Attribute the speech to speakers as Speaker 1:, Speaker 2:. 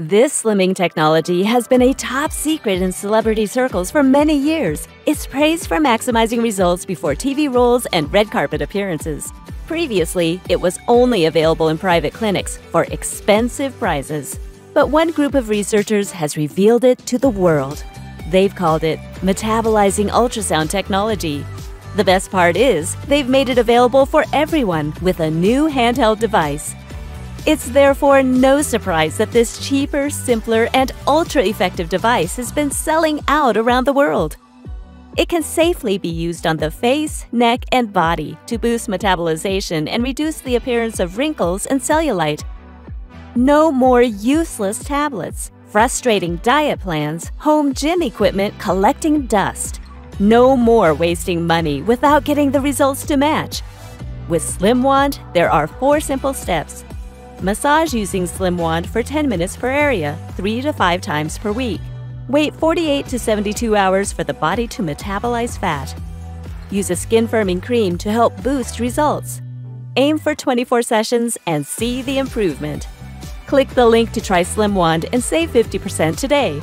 Speaker 1: This slimming technology has been a top secret in celebrity circles for many years. It's praised for maximizing results before TV roles and red carpet appearances. Previously, it was only available in private clinics for expensive prices. But one group of researchers has revealed it to the world. They've called it metabolizing ultrasound technology. The best part is, they've made it available for everyone with a new handheld device. It's therefore no surprise that this cheaper, simpler, and ultra effective device has been selling out around the world. It can safely be used on the face, neck, and body to boost metabolization and reduce the appearance of wrinkles and cellulite. No more useless tablets, frustrating diet plans, home gym equipment collecting dust. No more wasting money without getting the results to match. With SlimWand, there are four simple steps Massage using Slim Wand for 10 minutes per area, 3 to 5 times per week. Wait 48 to 72 hours for the body to metabolize fat. Use a skin firming cream to help boost results. Aim for 24 sessions and see the improvement. Click the link to try Slim Wand and save 50% today.